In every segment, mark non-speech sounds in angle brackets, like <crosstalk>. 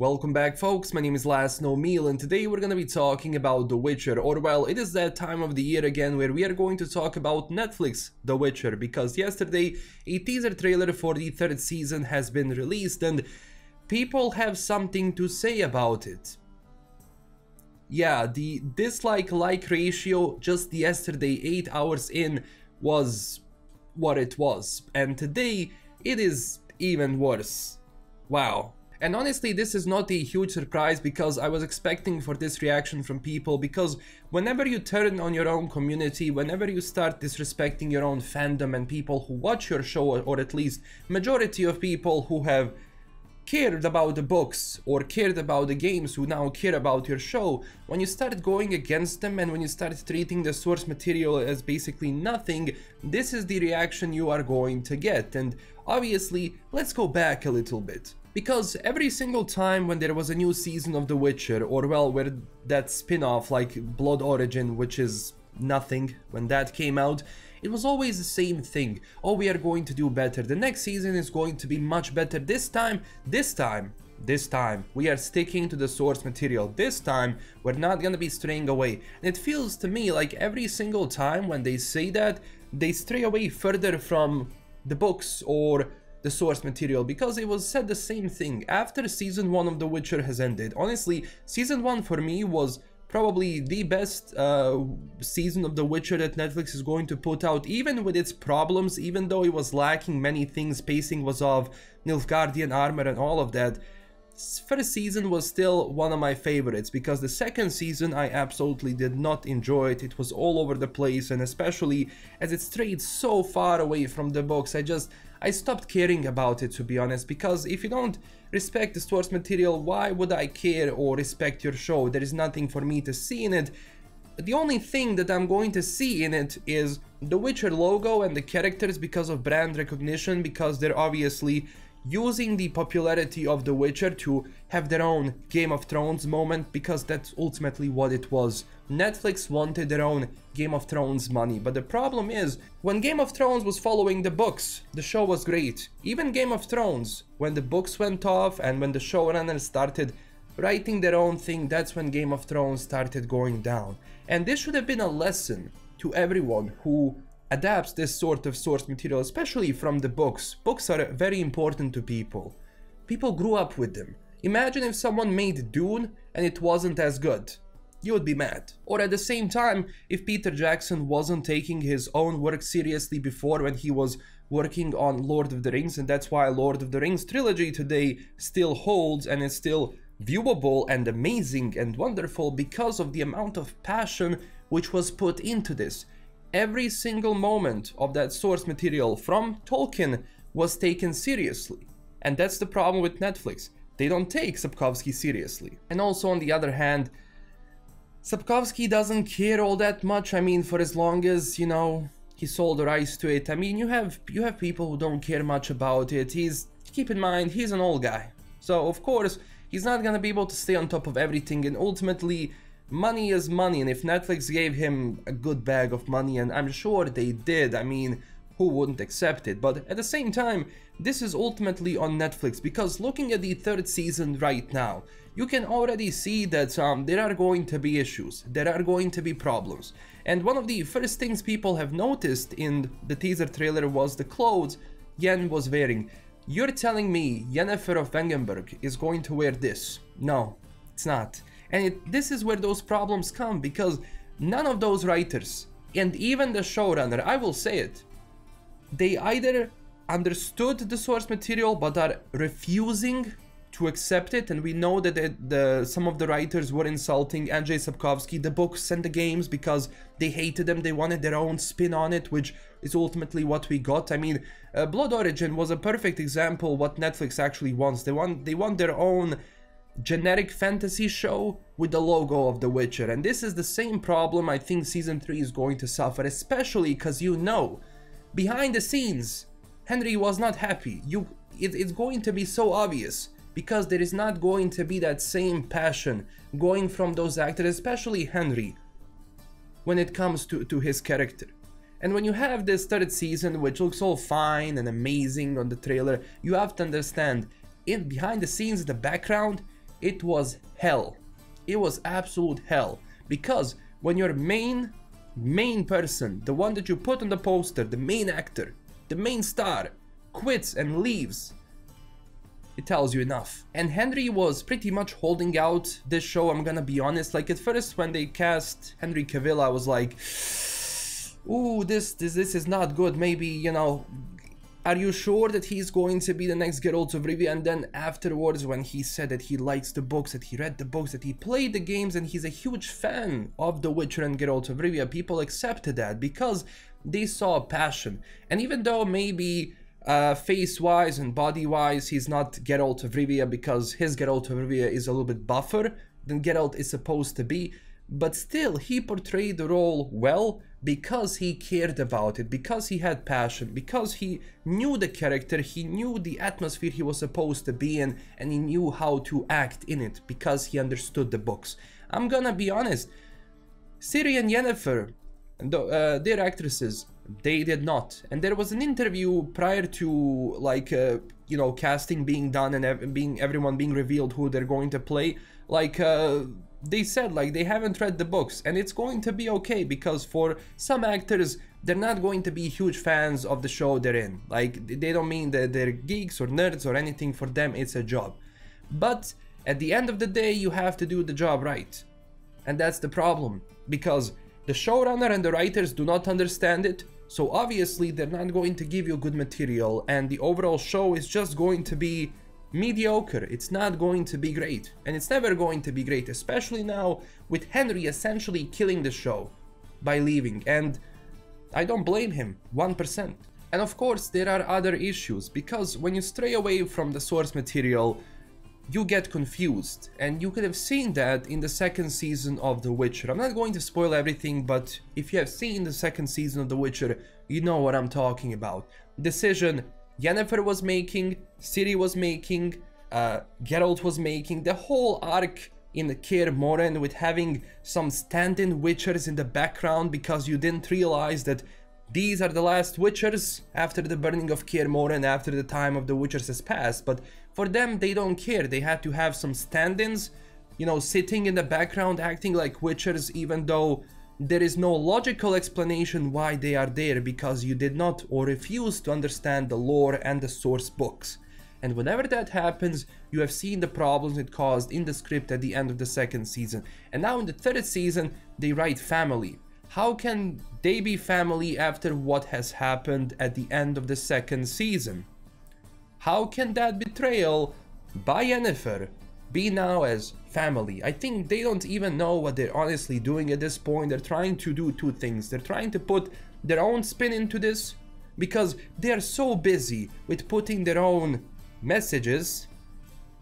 Welcome back folks, my name is Last Known Meal and today we're gonna be talking about The Witcher or well, it is that time of the year again where we are going to talk about Netflix The Witcher because yesterday a teaser trailer for the third season has been released and people have something to say about it. Yeah, the dislike-like ratio just yesterday 8 hours in was what it was and today it is even worse. Wow. And honestly, this is not a huge surprise because I was expecting for this reaction from people because whenever you turn on your own community, whenever you start disrespecting your own fandom and people who watch your show, or at least majority of people who have cared about the books or cared about the games who now care about your show, when you start going against them and when you start treating the source material as basically nothing, this is the reaction you are going to get. And obviously, let's go back a little bit. Because every single time when there was a new season of The Witcher, or well, where that spin-off like Blood Origin, which is nothing, when that came out, it was always the same thing. Oh, we are going to do better. The next season is going to be much better. This time, this time, this time, we are sticking to the source material. This time, we're not gonna be straying away. And it feels to me like every single time when they say that, they stray away further from the books or the source material because it was said the same thing after season 1 of The Witcher has ended. Honestly, season 1 for me was probably the best uh, season of The Witcher that Netflix is going to put out, even with its problems, even though it was lacking many things, pacing was off, Nilfgaardian armor and all of that. First season was still one of my favorites because the second season I absolutely did not enjoy it. It was all over the place and especially as it strayed so far away from the books, I just I stopped caring about it to be honest, because if you don't respect the source material, why would I care or respect your show? There is nothing for me to see in it. The only thing that I'm going to see in it is the Witcher logo and the characters because of brand recognition, because they're obviously using the popularity of The Witcher to have their own Game of Thrones moment because that's ultimately what it was. Netflix wanted their own Game of Thrones money, but the problem is, when Game of Thrones was following the books, the show was great. Even Game of Thrones, when the books went off and when the showrunners started writing their own thing, that's when Game of Thrones started going down. And this should have been a lesson to everyone who adapts this sort of source material, especially from the books. Books are very important to people. People grew up with them. Imagine if someone made Dune and it wasn't as good. You would be mad. Or at the same time, if Peter Jackson wasn't taking his own work seriously before when he was working on Lord of the Rings, and that's why Lord of the Rings trilogy today still holds and is still viewable and amazing and wonderful because of the amount of passion which was put into this every single moment of that source material from Tolkien was taken seriously. And that's the problem with Netflix. They don't take Sapkowski seriously. And also on the other hand, Sapkowski doesn't care all that much. I mean, for as long as, you know, he sold the rights to it. I mean, you have you have people who don't care much about it. He's keep in mind, he's an old guy. So, of course, he's not going to be able to stay on top of everything and ultimately money is money and if Netflix gave him a good bag of money and I'm sure they did, I mean, who wouldn't accept it? But at the same time, this is ultimately on Netflix because looking at the third season right now, you can already see that um, there are going to be issues, there are going to be problems. And one of the first things people have noticed in the teaser trailer was the clothes Yen was wearing. You're telling me Yennefer of Vengerberg is going to wear this? No, it's not. And it, this is where those problems come because none of those writers and even the showrunner, I will say it, they either understood the source material but are refusing to accept it and we know that the, the, some of the writers were insulting Andrzej Sapkowski, the books and the games because they hated them, they wanted their own spin on it which is ultimately what we got. I mean, uh, Blood Origin was a perfect example what Netflix actually wants. They want they want their own generic fantasy show with the logo of The Witcher. And this is the same problem I think Season 3 is going to suffer, especially because you know, behind the scenes, Henry was not happy. You, it, It's going to be so obvious because there is not going to be that same passion going from those actors, especially Henry, when it comes to, to his character. And when you have this third season, which looks all fine and amazing on the trailer, you have to understand, in behind the scenes, the background, it was hell. It was absolute hell. Because when your main, main person, the one that you put on the poster, the main actor, the main star, quits and leaves, it tells you enough. And Henry was pretty much holding out this show, I'm gonna be honest. Like at first when they cast Henry Cavill, I was like, ooh, this, this, this is not good. Maybe, you know, are you sure that he's going to be the next Geralt of Rivia? And then afterwards, when he said that he likes the books, that he read the books, that he played the games, and he's a huge fan of The Witcher and Geralt of Rivia, people accepted that because they saw passion. And even though maybe uh, face-wise and body-wise, he's not Geralt of Rivia because his Geralt of Rivia is a little bit buffer than Geralt is supposed to be, but still, he portrayed the role well because he cared about it, because he had passion, because he knew the character, he knew the atmosphere he was supposed to be in, and he knew how to act in it, because he understood the books. I'm gonna be honest, Ciri and Yennefer, uh, their actresses, they did not. And there was an interview prior to, like, uh, you know, casting being done and ev being everyone being revealed who they're going to play, like, uh, they said like they haven't read the books and it's going to be okay because for some actors they're not going to be huge fans of the show they're in. Like they don't mean that they're geeks or nerds or anything for them it's a job. But at the end of the day you have to do the job right. And that's the problem because the showrunner and the writers do not understand it so obviously they're not going to give you good material and the overall show is just going to be mediocre. It's not going to be great. And it's never going to be great, especially now with Henry essentially killing the show by leaving. And I don't blame him, 1%. And of course, there are other issues, because when you stray away from the source material, you get confused. And you could have seen that in the second season of The Witcher. I'm not going to spoil everything, but if you have seen the second season of The Witcher, you know what I'm talking about. Decision Yennefer was making, Ciri was making, uh, Geralt was making, the whole arc in Kaer Morhen with having some stand-in witchers in the background because you didn't realize that these are the last witchers after the burning of Kaer Morhen, after the time of the witchers has passed, but for them they don't care, they had to have some stand-ins, you know, sitting in the background acting like witchers even though there is no logical explanation why they are there because you did not or refuse to understand the lore and the source books. And whenever that happens, you have seen the problems it caused in the script at the end of the second season. And now in the third season, they write family. How can they be family after what has happened at the end of the second season? How can that betrayal by Yennefer be now as family. I think they don't even know what they're honestly doing at this point. They're trying to do two things. They're trying to put their own spin into this because they're so busy with putting their own messages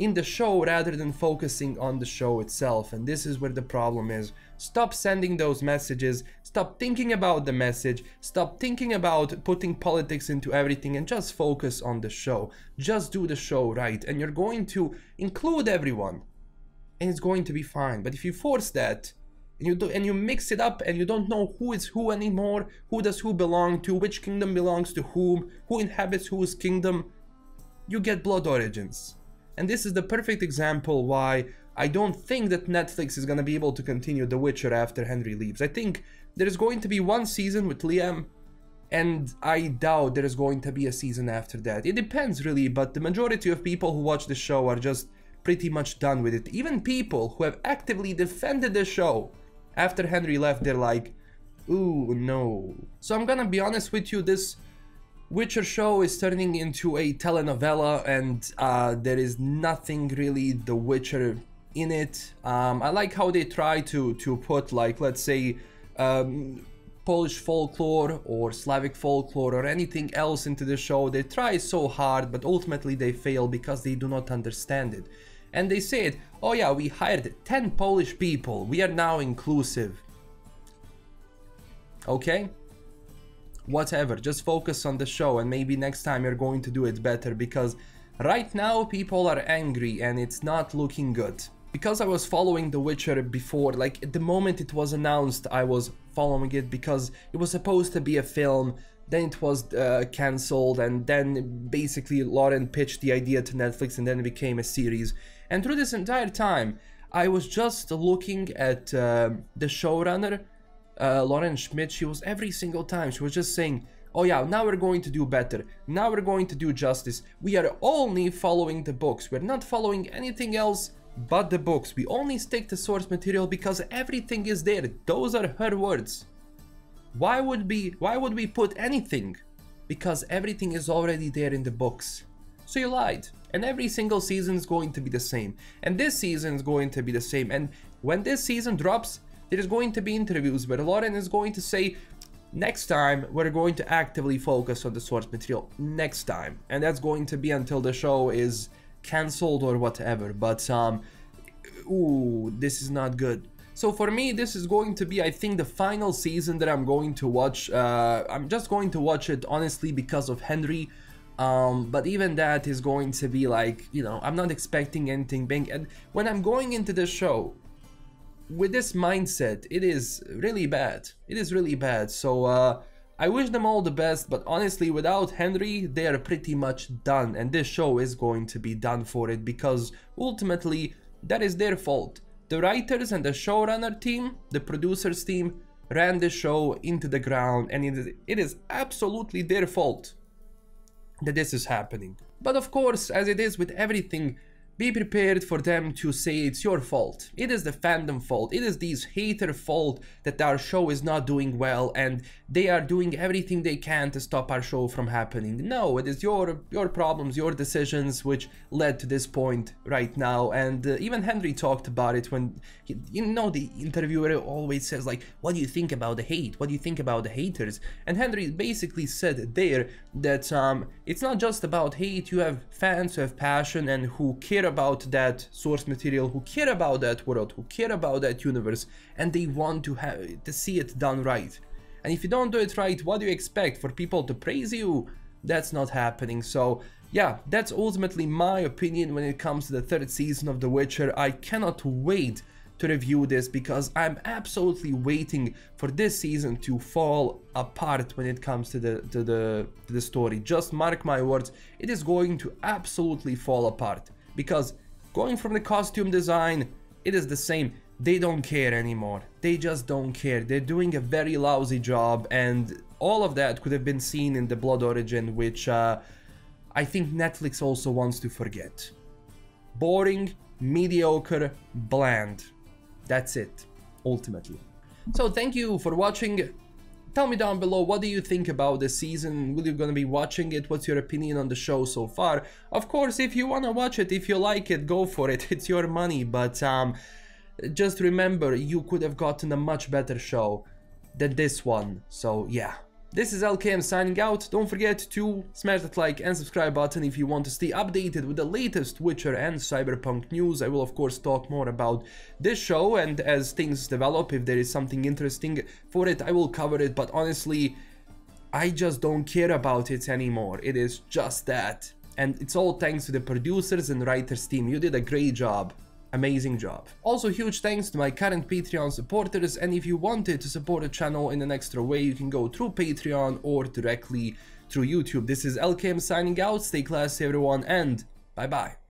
in the show rather than focusing on the show itself. And this is where the problem is. Stop sending those messages, stop thinking about the message, stop thinking about putting politics into everything and just focus on the show. Just do the show right and you're going to include everyone and it's going to be fine. But if you force that and you do and you mix it up and you don't know who is who anymore, who does who belong to, which kingdom belongs to whom, who inhabits whose kingdom, you get blood origins. And this is the perfect example why I don't think that Netflix is gonna be able to continue The Witcher after Henry leaves. I think there is going to be one season with Liam, and I doubt there is going to be a season after that. It depends really, but the majority of people who watch the show are just pretty much done with it. Even people who have actively defended the show after Henry left, they're like, ooh, no. So I'm gonna be honest with you, this Witcher show is turning into a telenovela and uh, there is nothing really The Witcher in it. Um, I like how they try to to put like let's say um, Polish folklore or Slavic folklore or anything else into the show. They try so hard, but ultimately they fail because they do not understand it. And they said, oh yeah, we hired 10 Polish people. We are now inclusive. Okay? Whatever, just focus on the show and maybe next time you're going to do it better because right now people are angry and it's not looking good because I was following The Witcher before, like at the moment it was announced, I was following it because it was supposed to be a film, then it was uh, cancelled, and then basically Lauren pitched the idea to Netflix and then it became a series. And through this entire time, I was just looking at uh, the showrunner, uh, Lauren Schmidt. She was every single time, she was just saying, oh yeah, now we're going to do better. Now we're going to do justice. We are only following the books. We're not following anything else but the books. We only stick to source material because everything is there. Those are her words. Why would we why would we put anything? Because everything is already there in the books. So you lied. And every single season is going to be the same. And this season is going to be the same. And when this season drops, there's going to be interviews where Lauren is going to say, next time we're going to actively focus on the source material. Next time. And that's going to be until the show is cancelled or whatever. But, um, ooh, this is not good. So for me, this is going to be, I think, the final season that I'm going to watch. Uh, I'm just going to watch it, honestly, because of Henry. Um, but even that is going to be like, you know, I'm not expecting anything big. And when I'm going into the show, with this mindset, it is really bad. It is really bad. So, uh, I wish them all the best, but honestly, without Henry, they are pretty much done, and this show is going to be done for it, because ultimately, that is their fault. The writers and the showrunner team, the producers team, ran the show into the ground, and it is, it is absolutely their fault that this is happening. But of course, as it is with everything, be prepared for them to say it's your fault. It is the fandom fault. It is these hater fault that our show is not doing well and they are doing everything they can to stop our show from happening. No, it is your your problems, your decisions which led to this point right now. And uh, even Henry talked about it when he, you know the interviewer always says like, "What do you think about the hate? What do you think about the haters?" And Henry basically said there that um, it's not just about hate. You have fans who have passion and who care about that source material, who care about that world, who care about that universe, and they want to have to see it done right. And if you don't do it right, what do you expect? For people to praise you? That's not happening. So yeah, that's ultimately my opinion when it comes to the third season of The Witcher. I cannot wait to review this because I'm absolutely waiting for this season to fall apart when it comes to the to the to the story. Just mark my words, it is going to absolutely fall apart because going from the costume design, it is the same. They don't care anymore. They just don't care. They're doing a very lousy job and all of that could have been seen in the Blood Origin, which uh, I think Netflix also wants to forget. Boring, mediocre, bland. That's it, ultimately. So thank you for watching. Tell me down below, what do you think about the season? Will you gonna be watching it? What's your opinion on the show so far? Of course, if you wanna watch it, if you like it, go for it. <laughs> It's your money, but um, just remember, you could have gotten a much better show than this one. So yeah. This is LKM signing out. Don't forget to smash that like and subscribe button if you want to stay updated with the latest Witcher and Cyberpunk news. I will of course talk more about this show and as things develop, if there is something interesting for it, I will cover it. But honestly, I just don't care about it anymore. It is just that. And it's all thanks to the producers and writers team. You did a great job amazing job. Also huge thanks to my current Patreon supporters and if you wanted to support the channel in an extra way you can go through Patreon or directly through YouTube. This is LKM signing out, stay classy everyone and bye bye.